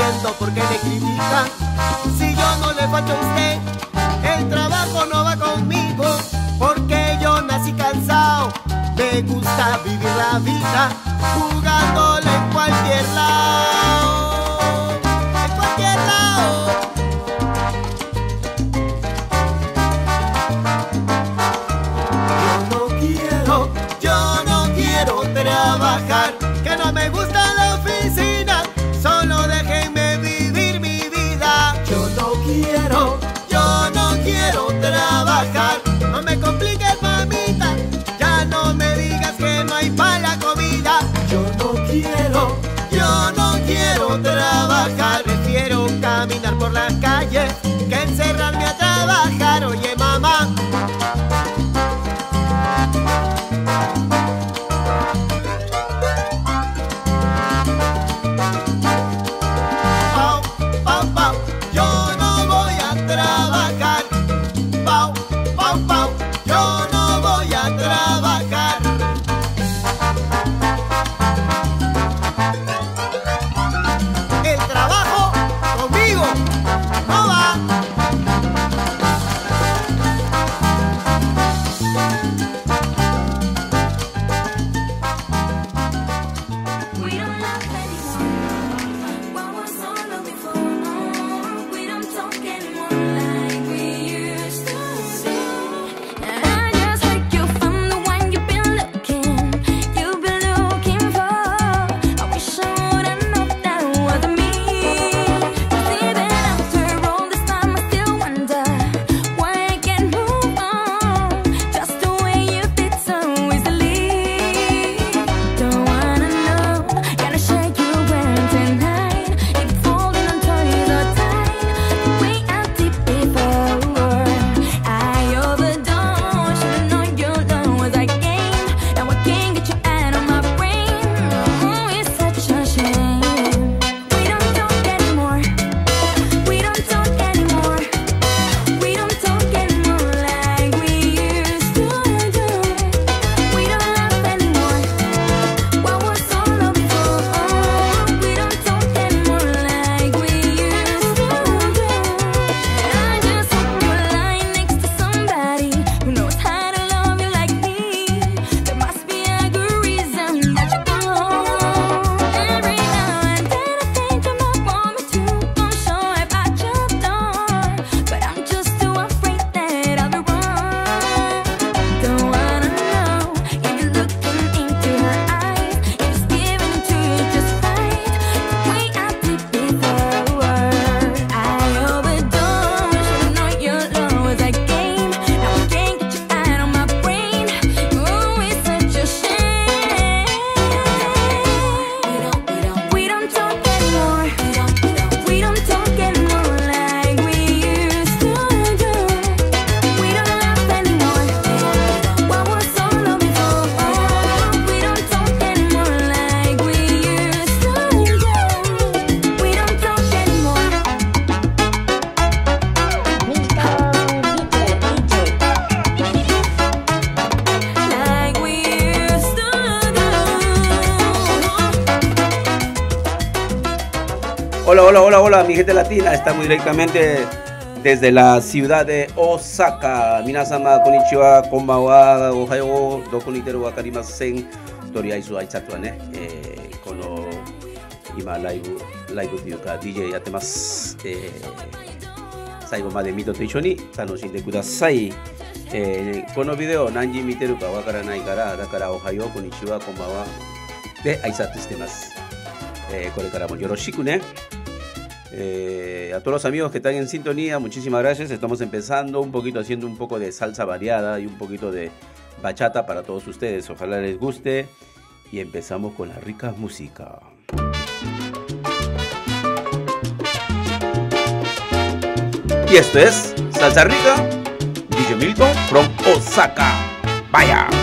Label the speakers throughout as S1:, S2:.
S1: entiendo por qué le critican. Si yo no le falto a usted, el trabajo no va conmigo, porque yo nací cansado. Me gusta vivir la vida jugándole en cualquier lado.
S2: hola, hola, hola, mi gente latina. Estamos directamente desde la ciudad de Osaka. Minasama, konnichiwa, konbawa, ohayo, dokoniteru wakarimasen. Toriaizu aitsatua ne. Eh, kono, ima, live, live というか DJ やってます。えー、最後までミトと一緒に楽しんでください。えー、このビデオ何時見てるかわからないから、だからおはよう、こんにちは、こんばんは。で、挨拶してます。えー、これからもよろしくね。Eh, a todos los amigos que están en sintonía, muchísimas gracias. Estamos empezando un poquito haciendo un poco de salsa variada y un poquito de bachata para todos ustedes. Ojalá les guste. Y empezamos con la rica música. Y esto es Salsa Rica, DJ Milton from Osaka. Vaya.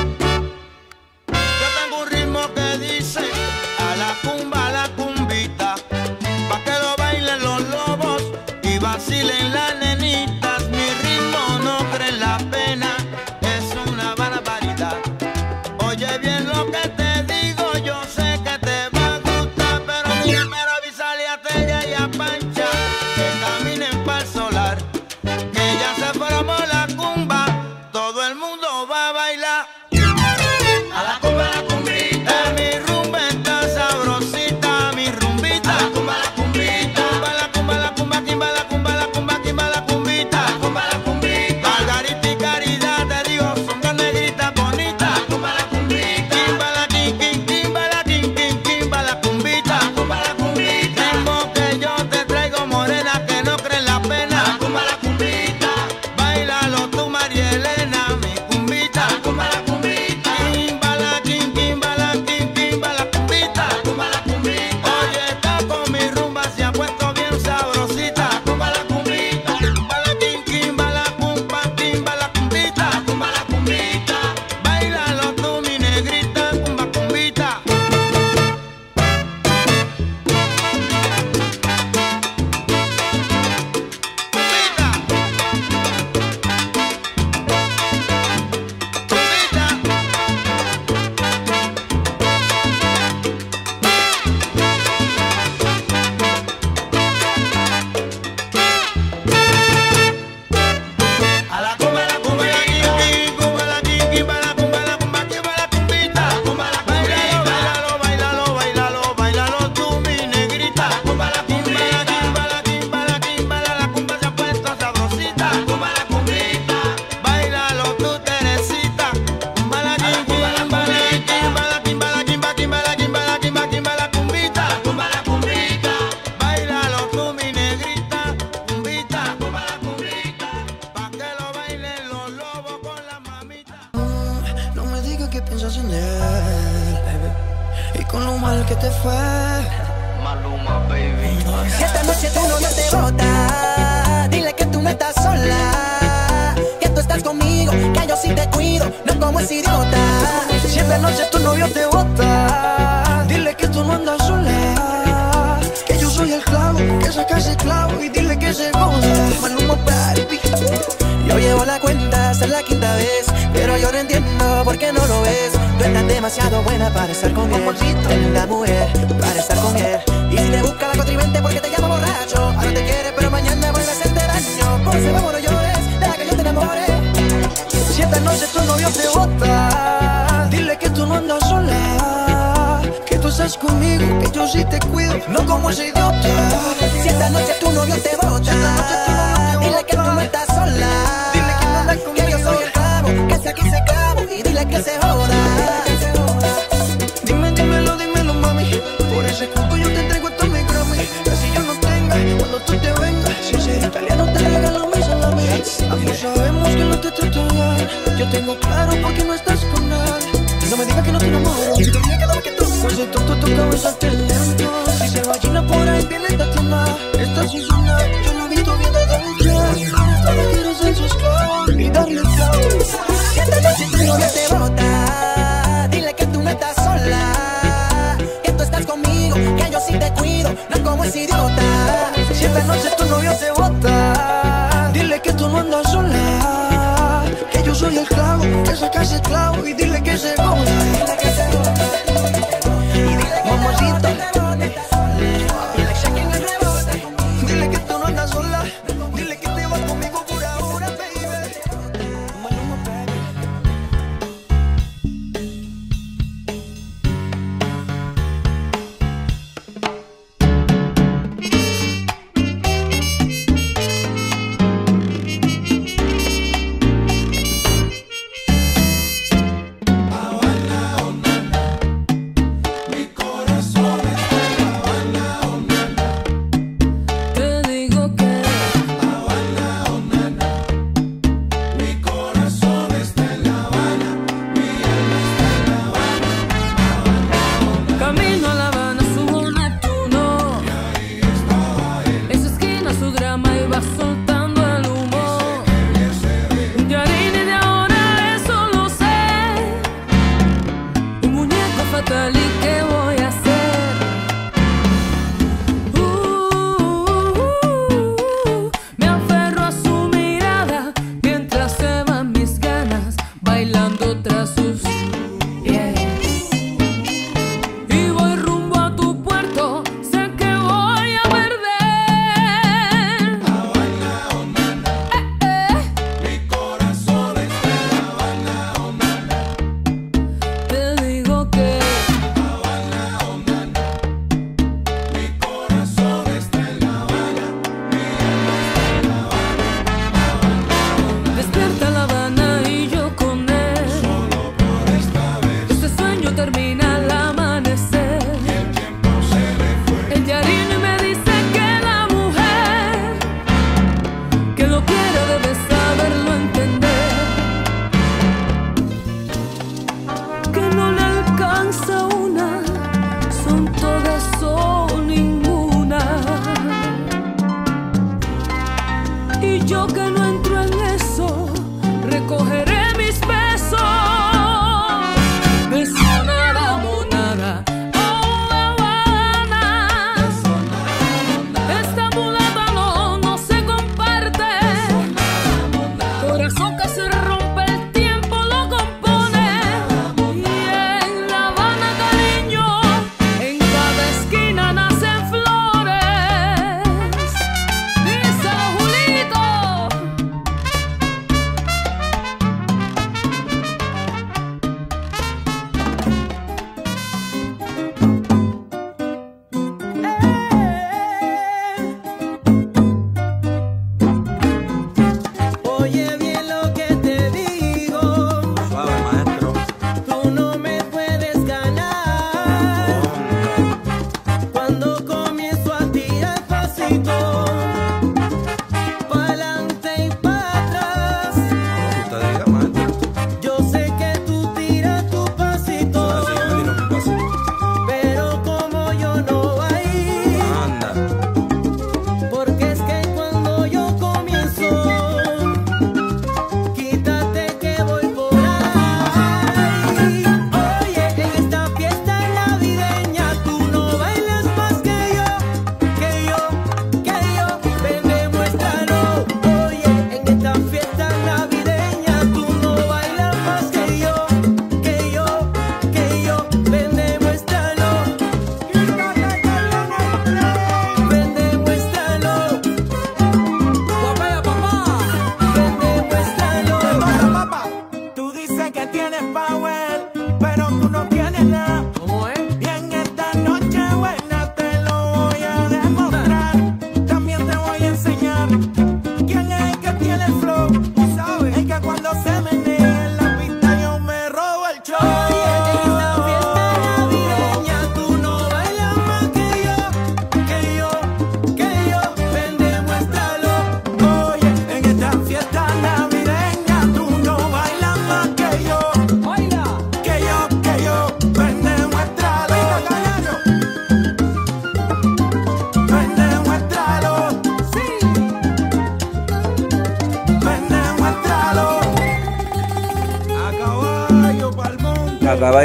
S3: Esta noche tu novio te bota, dile que tú no andas sola. Que yo soy el clavo, que saca ese clavo y dile que se joda. Maluma, baby. Yo llevo la cuenta, es la quinta vez, pero yo no entiendo por qué no lo ves. Tú estás demasiado buena para estar con él. Tremenda mujer para estar con él. Y si te busca la contribente porque te llama borracho, ahora te quiere, pero Que estás conmigo, que yo sí te cuido, no como ese idiota. Si esta noche tu novio te bota, dile que tú no estás sola. Dile que no andas conmigo, que yo soy el clavo, que se aquí se clavo y dile que se joda. Dime, dímelo, dímelo, mami. Por ese cuerpo yo te entrego hasta mi Grammy. Así yo no tenga cuando tú te vengas. Si ese italiano te regala mi salami. Ambos sabemos que no te trato bien. Yo tengo claro tonto tu cabeza te lento. Si se vagina por ahí, viene Tatiana. Esta sí suena. Yo la he visto bien de dentro. Ahora quiero ser su esclavo y darle flow. Si esta noche tu novio te bota, dile que tú no estás sola. Que tú estás conmigo, que yo sí te cuido, no como ese idiota. Si esta noche tu novio te bota, dile que tú no andas sola. Que yo soy el clavo, que saca ese clavo y dile que se joda.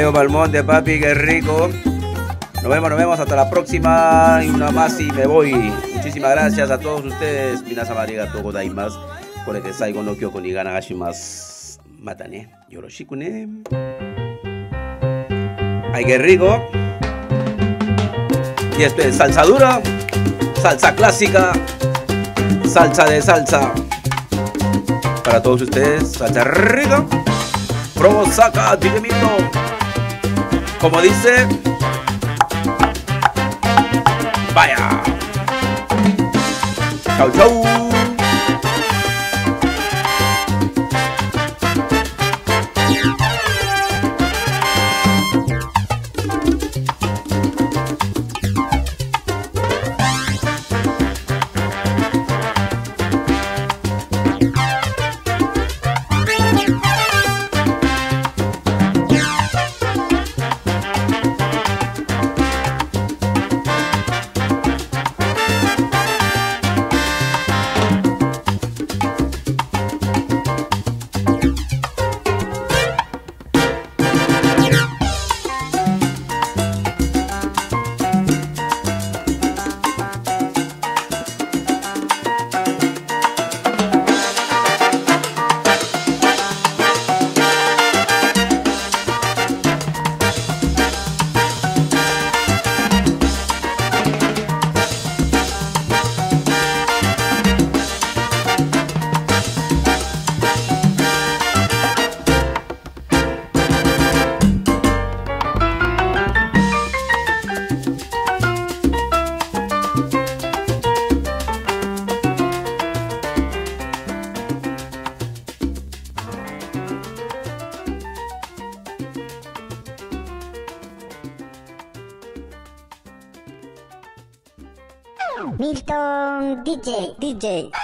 S2: A caballo Balmonte, papi, qué rico. Nos vemos, nos vemos hasta la próxima. Y una más y me voy. Muchísimas gracias a todos ustedes. Minasa Mariga Togo Daimas. Por el que saigo no ni gana gashimas. Matane. Yoroshikune. Ay, qué rico. Y esto es salsa dura, salsa clásica, salsa de salsa. Para todos ustedes, salsa rica. Promo saca, Guillemito. Como dice. Vaya. Chau, chau.
S4: DJ, DJ.